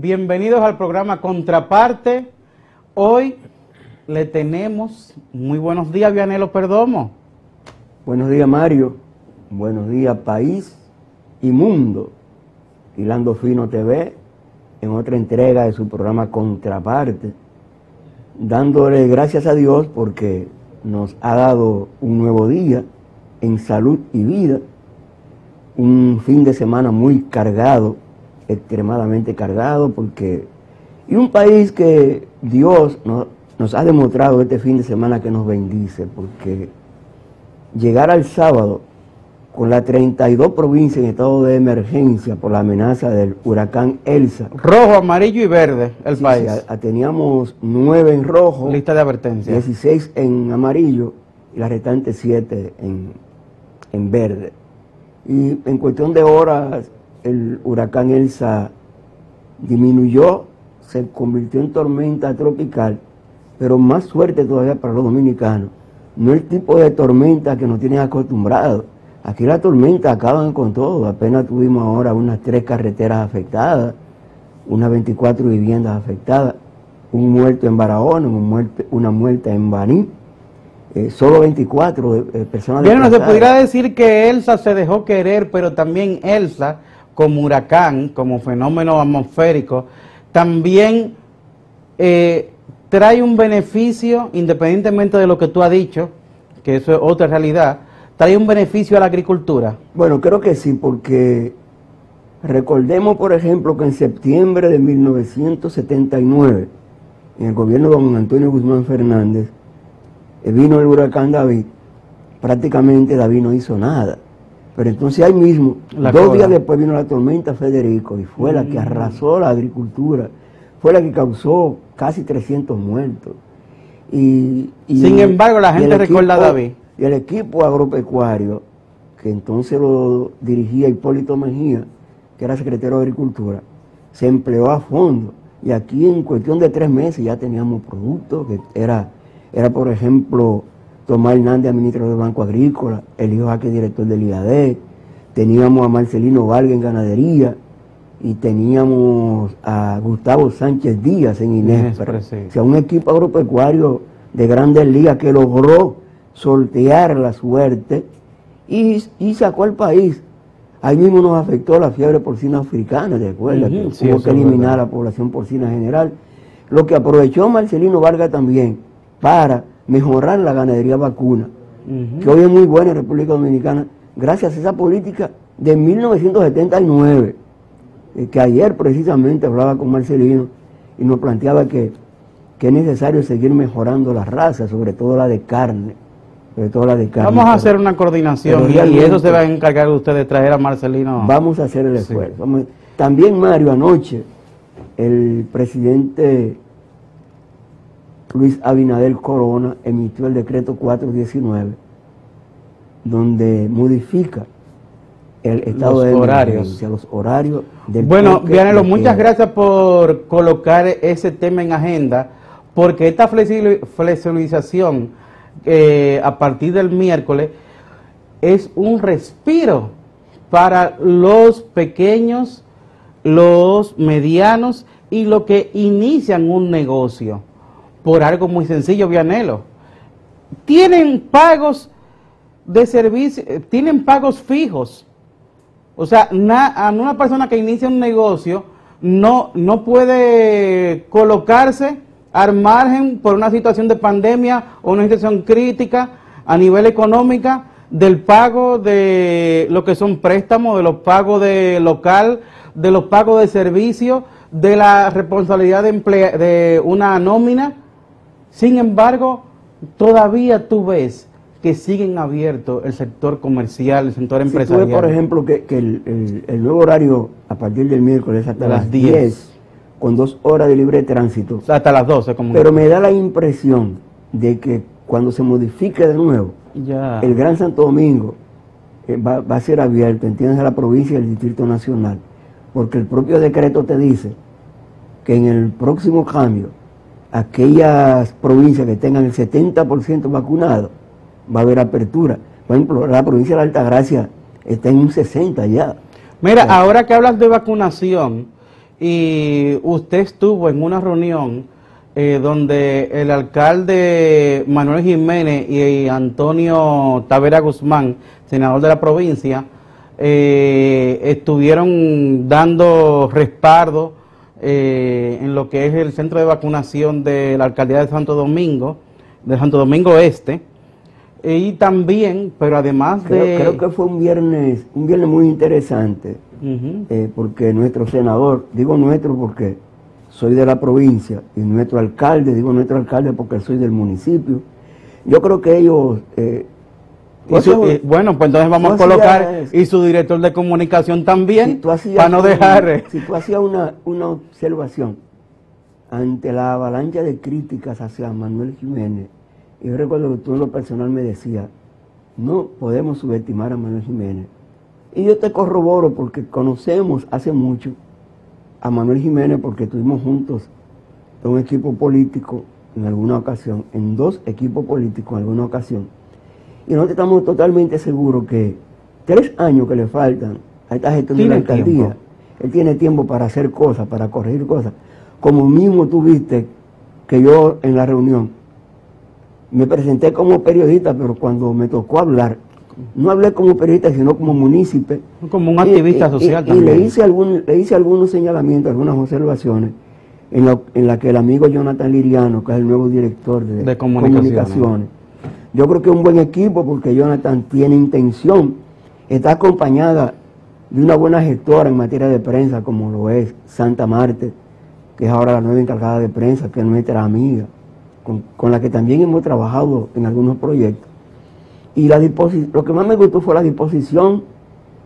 Bienvenidos al programa Contraparte. Hoy le tenemos muy buenos días, Vianelo Perdomo. Buenos días, Mario. Buenos días, país y mundo. Hilando Fino TV en otra entrega de su programa Contraparte, dándole gracias a Dios porque nos ha dado un nuevo día en salud y vida, un fin de semana muy cargado, extremadamente cargado, porque y un país que Dios nos, nos ha demostrado este fin de semana que nos bendice, porque llegar al sábado con las 32 provincias en estado de emergencia por la amenaza del huracán Elsa. Rojo, amarillo y verde el Sí, país. sí, a- teníamos 9 en rojo, Lista de advertencia. 16 en amarillo y las restantes 7 en, en verde. Y en cuestión de horas, el huracán Elsa disminuyó, se convirtió en tormenta tropical, pero más suerte todavía para los dominicanos. No el tipo de tormenta que nos tienen acostumbrados. Aquí las tormentas acaban con todo. Apenas tuvimos ahora unas tres carreteras afectadas, unas 24 viviendas afectadas, un muerto en Barahona, un muerte- una muerta en Baní, eh, solo 24 eh, personas Bien, no se pudiera decir que Elsa se dejó querer, pero también Elsa, como huracán, como fenómeno atmosférico, también eh, trae un beneficio, independientemente de lo que tú has dicho, que eso es otra realidad, trae un beneficio a la agricultura. Bueno, creo que sí, porque recordemos, por ejemplo, que en septiembre de 1979, en el gobierno de don Antonio Guzmán Fernández, eh, vino el huracán David, prácticamente David no hizo nada. Pero entonces ahí mismo, La dos cola. días después vino la tormenta Federico y fue la que arrasó la agricultura, fue la que causó casi 300 muertos. Y, y- Sin embargo, la gente recuerda a David. Y el equipo agropecuario, que entonces lo dirigía Hipólito Mejía, que era secretario de Agricultura, se empleó a fondo. Y aquí en cuestión de tres meses ya teníamos productos, que era, era por ejemplo, Tomás Hernández, ministro del Banco Agrícola, el hijo Jaque, director del IAD, teníamos a Marcelino Vargas en ganadería, y teníamos a Gustavo Sánchez Díaz en Inespre. Inespre, sí. O sea, un equipo agropecuario de grandes ligas que logró sortear la suerte y, y sacó al país. Ahí mismo nos afectó la fiebre porcina africana, ¿te acuerdas? Ujú, que sí, hubo que eliminar verdad. la población porcina general. Lo que aprovechó Marcelino Vargas también para mejorar la ganadería vacuna, que hoy es muy buena en República Dominicana, gracias a esa política de 1979, eh, que ayer precisamente hablaba con Marcelino y nos planteaba que, que es necesario seguir mejorando las razas, sobre todo la de carne, sobre todo la de carne. Vamos a hacer una coordinación y- eso se va a encargar usted de traer a Marcelino. Vamos a hacer el esfuerzo. También, Mario, anoche el presidente Luis Abinader Corona emitió el decreto 419, donde modifica el estado Los de horarios. los horarios del Bueno, Vianelo, muchas gracias por colocar ese tema en agenda, porque esta flexibili- flexibilización eh, a partir del miércoles es un respiro para los pequeños, los medianos y los que inician un negocio por algo muy sencillo, Vianelo. Tienen pagos de servicio, eh, tienen pagos fijos. O sea, na- una persona que inicia un negocio no, no puede colocarse al margen por una situación de pandemia o una situación crítica a nivel económica del pago de lo que son préstamos, de los pagos de local, de los pagos de servicio, de la responsabilidad de, emplea- de una nómina. Sin embargo, todavía tú ves que siguen abiertos el sector comercial, el sector Si tú empresarial. ves, por ejemplo, que, que el, el- el nuevo horario a partir del miércoles hasta De las las 10. 10, con dos horas de libre tránsito, hasta las 12, como pero me da la impresión de que cuando se modifique de nuevo, ya. el Gran Santo Domingo eh, va, va a ser abierto, entiendes, a la provincia y el Distrito Nacional, porque el propio decreto te dice que en el próximo cambio, aquellas provincias que tengan el 70% vacunado, va a haber apertura. Por ejemplo, la provincia de la Altagracia está en un 60 ya. Mira, ahora que hablas de vacunación, y usted estuvo en una reunión eh, donde el alcalde Manuel Jiménez y Antonio Tavera Guzmán, senador de la provincia, eh, estuvieron dando respaldo eh, en lo que es el centro de vacunación de la alcaldía de Santo Domingo, de Santo Domingo Este, y también, pero además de... Creo que fue un viernes, un viernes muy interesante, eh, porque nuestro senador, digo nuestro porque soy de la provincia, y nuestro alcalde, digo nuestro alcalde porque soy del municipio, yo creo que ellos eh, bueno, pues entonces vamos a colocar y su director de comunicación también, para no dejar... si tú hacías una, una observación ante la avalancha de críticas hacia Manuel Jiménez, yo recuerdo que tú en lo personal me decías, no podemos subestimar a Manuel Jiménez. Y yo te corroboro porque conocemos hace mucho a Manuel Jiménez porque estuvimos juntos en un equipo político en alguna ocasión, en dos equipos políticos en alguna ocasión y nosotros estamos totalmente seguros que tres años que le faltan a esta gestión de la alcaldía, él tiene tiempo para hacer cosas, para corregir cosas. Como mismo tuviste que yo en la reunión me presenté como periodista, pero cuando me tocó hablar, no hablé como periodista, sino como munícipe. Como un activista social también. Y le hice, algún, le hice algunos señalamientos, algunas observaciones, en la, en que el amigo Jonathan Liriano, que es el nuevo director de, comunicaciones yo creo que es un buen equipo porque Jonathan tiene intención, está acompañada de una buena gestora en materia de prensa como lo es Santa Marte, que es ahora la nueva encargada de prensa, que es nuestra amiga, con, la que también hemos trabajado en algunos proyectos. Y la lo que más me gustó fue la disposición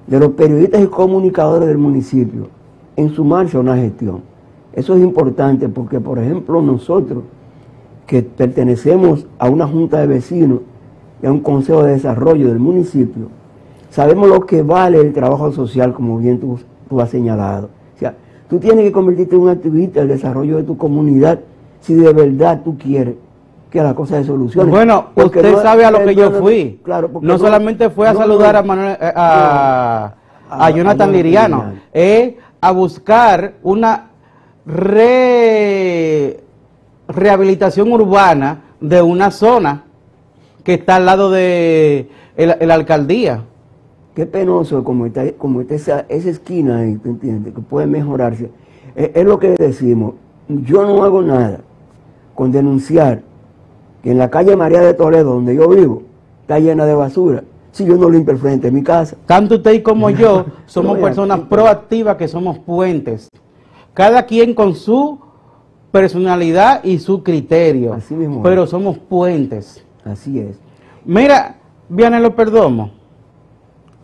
de los periodistas y comunicadores del municipio en sumarse a una gestión. Eso es importante porque, por ejemplo, nosotros que pertenecemos a una junta de vecinos y a un consejo de desarrollo del municipio, sabemos lo que vale el trabajo social, como bien tú, has señalado. O sea, tú tienes que convertirte en un activista del desarrollo de tu comunidad si de verdad tú quieres que la cosa se solucione. Bueno, usted sabe a lo que yo fui. Claro, no, solamente fue a saludar a, Manuel, eh, a, a, Jonathan Liriano, es a buscar una re rehabilitación urbana de una zona que está al lado de la alcaldía. Qué penoso como está, como está esa, esa esquina ahí, ¿te entiendes? Que puede mejorarse. Es, lo que decimos. Yo no hago nada con denunciar que en la calle María de Toledo, donde yo vivo, está llena de basura. Si yo no limpio el frente de mi casa. Tanto usted como yo somos personas proactivas que somos puentes. Cada quien con su personalidad y su criterio. Así mismo. Pero somos puentes. Así es. Mira, lo Perdomo,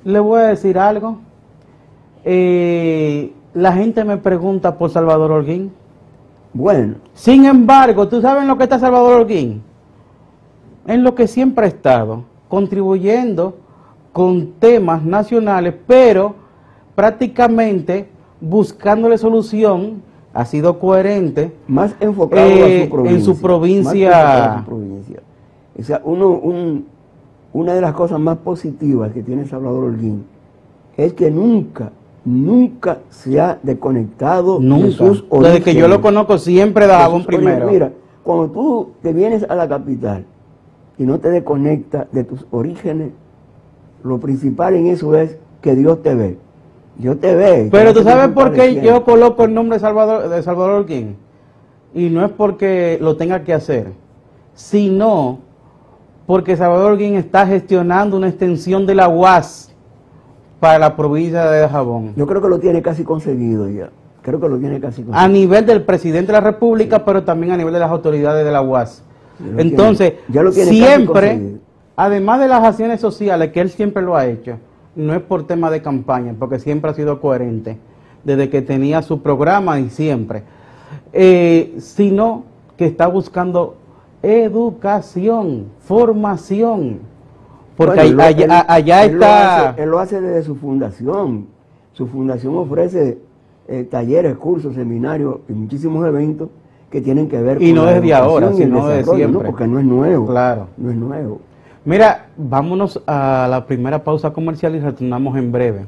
le voy a decir algo. Eh, la gente me pregunta por Salvador Holguín. Bueno. Sin embargo, ¿tú sabes en lo que está Salvador Holguín? En lo que siempre ha estado, contribuyendo con temas nacionales, pero prácticamente buscándole solución ha sido coherente. Más enfocado eh, en su provincia. O sea, uno, una de las cosas más positivas que tiene Salvador Holguín es que nunca, nunca se ha desconectado de sus orígenes. Desde que yo lo conozco siempre daba un primero. Mira, cuando tú te vienes a la capital y no te desconectas de tus orígenes, lo principal en eso es que Dios te ve. Yo te veo. Pero tú sabes por qué yo coloco el nombre de Salvador, de Salvador King. Y no es porque lo tenga que hacer, sino porque Salvador King está gestionando una extensión de la UAS para la provincia de Jabón. Yo creo que lo tiene casi conseguido ya. Creo que lo tiene casi conseguido. A nivel del presidente de la República, pero también a nivel de las autoridades de la UAS. Entonces, siempre, además de las acciones sociales, que él siempre lo ha hecho, no es por tema de campaña, porque siempre ha sido coherente, desde que tenía su programa y siempre, eh, sino que está buscando educación, formación, porque allá, está... él lo hace desde su fundación, su fundación ofrece eh, talleres, cursos, seminarios y muchísimos eventos que tienen que ver y con no desde ahora, sino de siempre. porque no es nuevo. Claro. No es nuevo. Mira, vámonos a la primera pausa comercial y retornamos en breve.